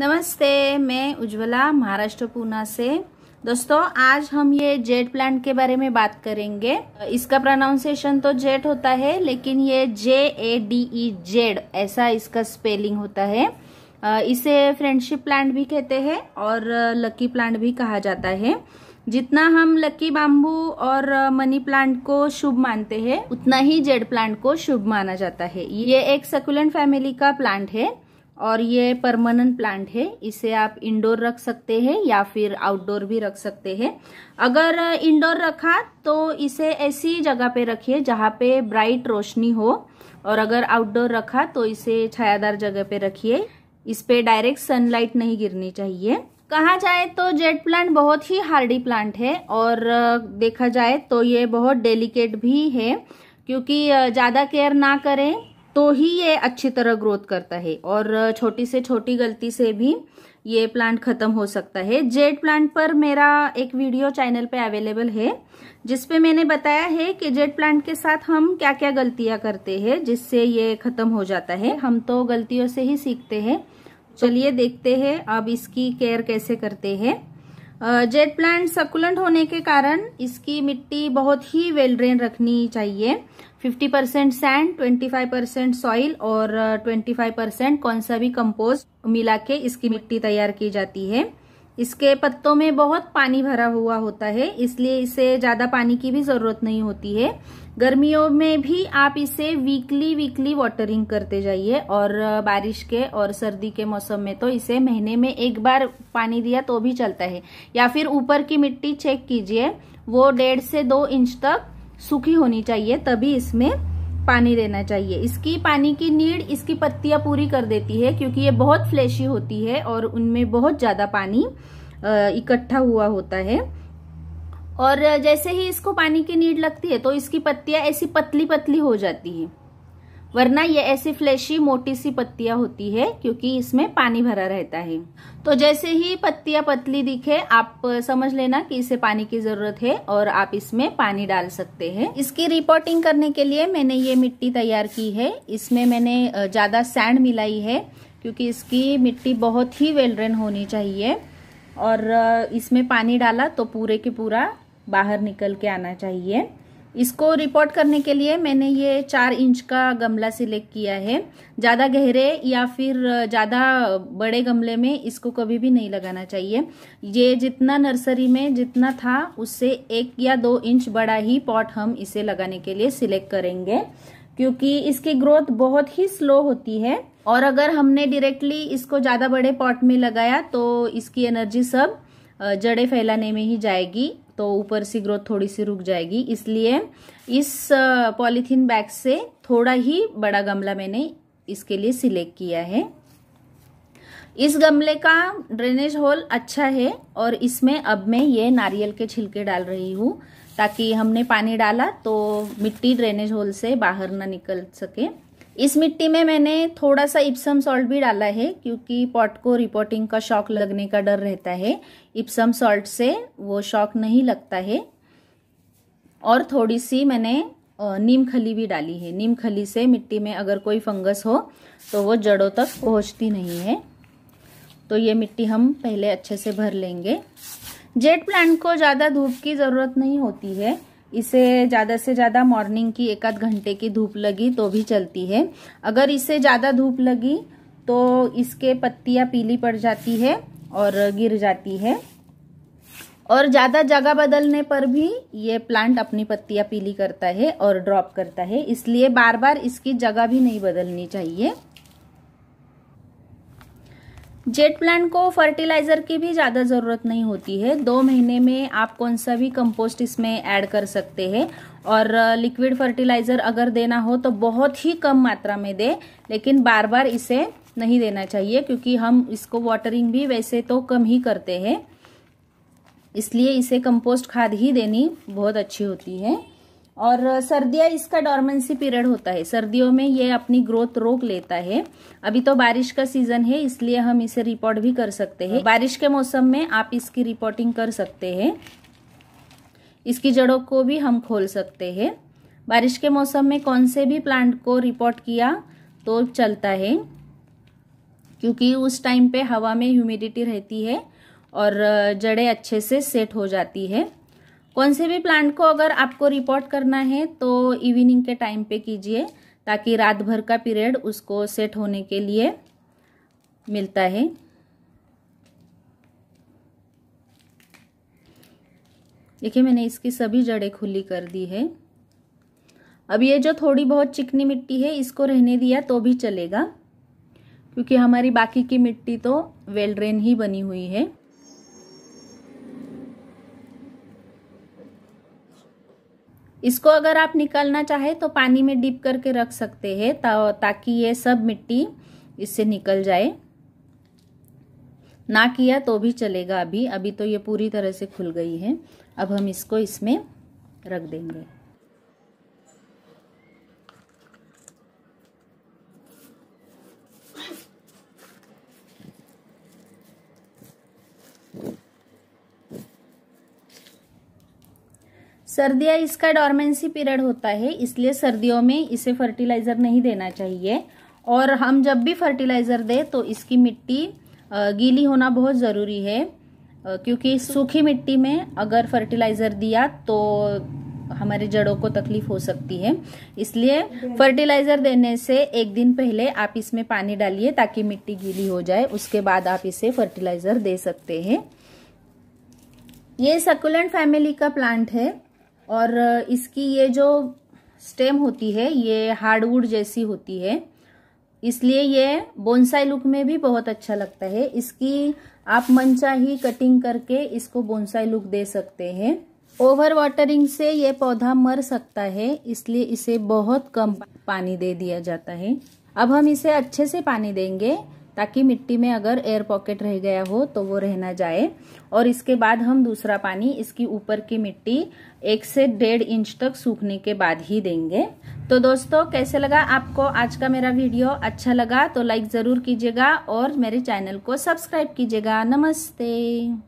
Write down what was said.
नमस्ते, मैं उज्ज्वला महाराष्ट्र पूना से। दोस्तों, आज हम ये जेड प्लांट के बारे में बात करेंगे। इसका प्रोनाउंसिएशन तो जेड होता है, लेकिन ये जे ए डी ई जेड ऐसा इसका स्पेलिंग होता है। इसे फ्रेंडशिप प्लांट भी कहते हैं और लकी प्लांट भी कहा जाता है। जितना हम लकी बाम्बू और मनी प्लांट को शुभ मानते हैं, उतना ही जेड प्लांट को शुभ माना जाता है। ये एक सकुलेंट फैमिली का प्लांट है। और ये परमानेंट प्लांट है, इसे आप इंडोर रख सकते हैं या फिर आउटडोर भी रख सकते हैं। अगर इंडोर रखा तो इसे ऐसी जगह पे रखिए जहाँ पे ब्राइट रोशनी हो और अगर आउटडोर रखा तो इसे छायादार जगह पे रखिए। इस पे डायरेक्ट सनलाइट नहीं गिरनी चाहिए। कहा जाए तो जेट प्लांट बहुत ही हार्डी प्लांट है और देखा जाए तो ये बहुत डेलिकेट भी है, क्योंकि ज़्यादा केयर ना करें। तो ही ये अच्छी तरह ग्रोथ करता है और छोटी से छोटी गलती से भी ये प्लांट खत्म हो सकता है। जेड प्लांट पर मेरा एक वीडियो चैनल पे अवेलेबल है जिसपे मैंने बताया है कि जेड प्लांट के साथ हम क्या क्या गलतियाँ करते हैं, जिससे ये खत्म हो जाता है। हम तो गलतियों से ही सीखते हैं। चलिए देखते हैं अब इसकी केयर कैसे करते हैं। जेड प्लांट सकुलेंट होने के कारण इसकी मिट्टी बहुत ही वेल ड्रेन रखनी चाहिए। 50 परसेंट सैंड 25 परसेंट सॉइल और 25 परसेंट कौन सा भी कंपोस्ट मिला के इसकी मिट्टी तैयार की जाती है। इसके पत्तों में बहुत पानी भरा हुआ होता है, इसलिए इसे ज़्यादा पानी की भी ज़रूरत नहीं होती है। गर्मियों में भी आप इसे वीकली वीकली वाटरिंग करते जाइए और बारिश के और सर्दी के मौसम में तो इसे महीने में एक बार पानी दिया तो भी चलता है। या फिर ऊपर की मिट्टी चेक कीजिए, वो डेढ़ से दो इंच तक सूखी होनी चाहिए, तभी इसमें पानी देना चाहिए। इसकी पानी की नीड, इसकी पत्तियाँ पूरी कर देती है क्योंकि ये बहुत फ्लैशी होती है और उनमें बहुत ज़्यादा पानी इकट्ठा हुआ होता है। और जैसे ही इसको पानी की नीड लगती है तो इसकी पत्तियाँ ऐसी पतली पतली हो जाती है। वरना ये ऐसी फ्लैशी मोटी सी पत्तियाँ होती है, क्योंकि इसमें पानी भरा रहता है। तो जैसे ही पत्तियाँ पतली दिखे, आप समझ लेना कि इसे पानी की ज़रूरत है और आप इसमें पानी डाल सकते हैं। इसकी रिपोर्टिंग करने के लिए मैंने ये मिट्टी तैयार की है। इसमें मैंने ज़्यादा सैंड मिलाई है, क्योंकि इसकी मिट्टी बहुत ही वेल ड्रेन होनी चाहिए। और इसमें पानी डाला तो पूरे के पूरा बाहर निकल के आना चाहिए। इसको रिपोर्ट करने के लिए मैंने ये चार इंच का गमला सिलेक्ट किया है। ज़्यादा गहरे या फिर ज़्यादा बड़े गमले में इसको कभी भी नहीं लगाना चाहिए। ये जितना नर्सरी में जितना था, उससे एक या दो इंच बड़ा ही पॉट हम इसे लगाने के लिए सिलेक्ट करेंगे। क्योंकि इसकी ग्रोथ बहुत ही स्लो होती है। और अगर हमने डायरेक्टली इसको ज़्यादा बड़े पॉट में लगाया तो इसकी एनर्जी सब जड़े फैलाने में ही जाएगी। तो ऊपर सी ग्रोथ थोड़ी सी रुक जाएगी। इसलिए इस पॉलीथीन बैग से थोड़ा ही बड़ा गमला मैंने इसके लिए सिलेक्ट किया है। इस गमले का ड्रेनेज होल अच्छा है और इसमें अब मैं ये नारियल के छिलके डाल रही हूँ ताकि हमने पानी डाला तो मिट्टी ड्रेनेज होल से बाहर ना निकल सके। इस मिट्टी में मैंने थोड़ा सा इप्सम सॉल्ट भी डाला है, क्योंकि पॉट को रिपोर्टिंग का शॉक लगने का डर रहता है। इप्सम सॉल्ट से वो शॉक नहीं लगता है। और थोड़ी सी मैंने नीम खली भी डाली है। नीम खली से मिट्टी में अगर कोई फंगस हो तो वो जड़ों तक पहुँचती नहीं है। तो ये मिट्टी हम पहले अच्छे से भर लेंगे। जेट प्लांट को ज़्यादा धूप की ज़रूरत नहीं होती है। इसे ज़्यादा से ज़्यादा मॉर्निंग की एक आध घंटे की धूप लगी तो भी चलती है। अगर इसे ज़्यादा धूप लगी तो इसके पत्तियाँ पीली पड़ जाती है और गिर जाती है। और ज़्यादा जगह बदलने पर भी ये प्लांट अपनी पत्तियाँ पीली करता है और ड्रॉप करता है। इसलिए बार बार इसकी जगह भी नहीं बदलनी चाहिए। जेट प्लांट को फर्टिलाइज़र की भी ज़्यादा ज़रूरत नहीं होती है। दो महीने में आप कौन सा भी कंपोस्ट इसमें ऐड कर सकते हैं। और लिक्विड फर्टिलाइज़र अगर देना हो तो बहुत ही कम मात्रा में दे, लेकिन बार बार इसे नहीं देना चाहिए, क्योंकि हम इसको वाटरिंग भी वैसे तो कम ही करते हैं। इसलिए इसे कंपोस्ट खाद ही देनी बहुत अच्छी होती है। और सर्दियाँ इसका डॉर्मेंसी पीरियड होता है। सर्दियों में ये अपनी ग्रोथ रोक लेता है। अभी तो बारिश का सीज़न है, इसलिए हम इसे रिपोर्ट भी कर सकते हैं। बारिश के मौसम में आप इसकी रिपोर्टिंग कर सकते हैं। इसकी जड़ों को भी हम खोल सकते हैं। बारिश के मौसम में कौन से भी प्लांट को रिपोर्ट किया तो चलता है। क्योंकि उस टाइम पे हवा में ह्यूमिडिटी रहती है और जड़ें अच्छे से सेट हो जाती है। कौन से भी प्लांट को अगर आपको रिपोर्ट करना है तो इवनिंग के टाइम पे कीजिए, ताकि रात भर का पीरियड उसको सेट होने के लिए मिलता है। देखिए, मैंने इसकी सभी जड़ें खुली कर दी है। अब ये जो थोड़ी बहुत चिकनी मिट्टी है, इसको रहने दिया तो भी चलेगा, क्योंकि हमारी बाकी की मिट्टी तो वेल ड्रेन ही बनी हुई है। इसको अगर आप निकालना चाहे तो पानी में डिप करके रख सकते हैं ताकि ये सब मिट्टी इससे निकल जाए। ना किया तो भी चलेगा अभी। अभी तो ये पूरी तरह से खुल गई है। अब हम इसको इसमें रख देंगे। सर्दियाँ इसका डॉर्मेंसी पीरियड होता है, इसलिए सर्दियों में इसे फर्टिलाइज़र नहीं देना चाहिए। और हम जब भी फर्टिलाइज़र दें तो इसकी मिट्टी गीली होना बहुत ज़रूरी है क्योंकि सूखी मिट्टी में अगर फर्टिलाइज़र दिया तो हमारे जड़ों को तकलीफ़ हो सकती है। इसलिए फर्टिलाइज़र देने से एक दिन पहले आप इसमें पानी डालिए, ताकि मिट्टी गीली हो जाए। उसके बाद आप इसे फर्टिलाइज़र दे सकते हैं। ये सकुलेंट फैमिली का प्लांट है। और इसकी ये जो स्टेम होती है, ये हार्डवुड जैसी होती है। इसलिए ये बोनसाई लुक में भी बहुत अच्छा लगता है। इसकी आप मनचा ही कटिंग करके इसको बोनसाई लुक दे सकते हैं। ओवर वाटरिंग से ये पौधा मर सकता है, इसलिए इसे बहुत कम पानी दे दिया जाता है। अब हम इसे अच्छे से पानी देंगे। ताकि मिट्टी में अगर एयर पॉकेट रह गया हो तो वो रहना जाए। और इसके बाद हम दूसरा पानी, इसकी ऊपर की मिट्टी एक से डेढ़ इंच तक सूखने के बाद ही देंगे। तो दोस्तों, कैसे लगा आपको आज का मेरा वीडियो? अच्छा लगा तो लाइक ज़रूर कीजिएगा और मेरे चैनल को सब्सक्राइब कीजिएगा। नमस्ते।